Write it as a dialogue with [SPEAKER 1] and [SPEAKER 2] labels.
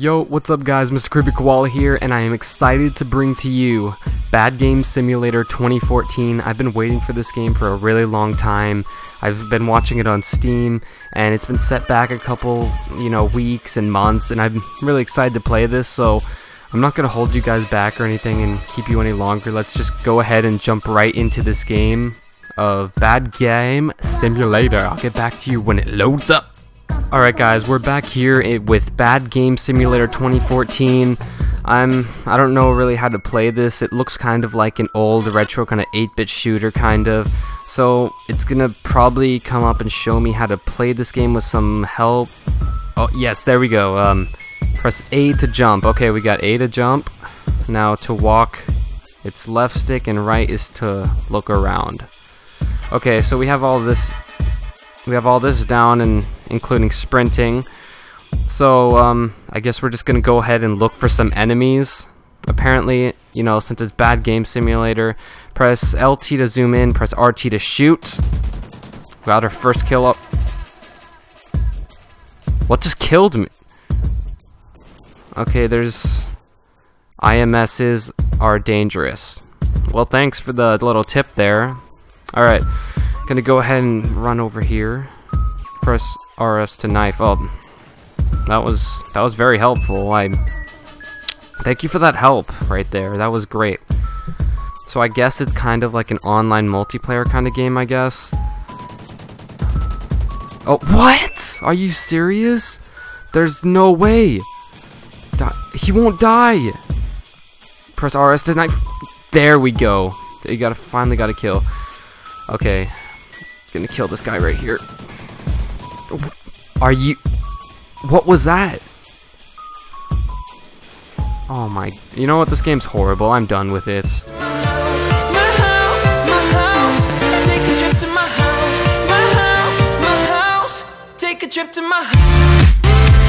[SPEAKER 1] Yo, what's up guys, Mr. Kreepy Koala here, and I am excited to bring to you Bad Game Simulator 2014. I've been waiting for this game for a really long time. I've been watching it on Steam, and it's been set back a couple, you know, weeks and months, and I'm really excited to play this, so I'm not going to hold you guys back or anything and keep you any longer. Let's just go ahead and jump right into this game of Bad Game Simulator. I'll get back to you when it loads up. Alright guys, we're back here with Bad Game Simulator 2014. I'm, I don't know really how to play this. It looks kind of like an old retro kind of 8-bit shooter kind of. So it's gonna probably come up and show me how to play this game with some help. Oh yes, there we go. Um, press A to jump. Okay, we got A to jump. Now to walk, it's left stick and right is to look around. Okay, so we have all this we have all this down and including sprinting. So, um, I guess we're just gonna go ahead and look for some enemies. Apparently, you know, since it's bad game simulator, press LT to zoom in, press RT to shoot. Got our first kill up. What just killed me? Okay, there's IMSs are dangerous. Well, thanks for the little tip there. Alright, gonna go ahead and run over here. Press RS to knife. Oh, that was that was very helpful. I thank you for that help right there. That was great. So I guess it's kind of like an online multiplayer kind of game. I guess. Oh, what? Are you serious? There's no way. Di he won't die. Press RS to knife. There we go. You gotta finally got to kill. Okay, gonna kill this guy right here. Are you... What was that? Oh my... You know what? This game's horrible. I'm done with it. Take a trip to my house.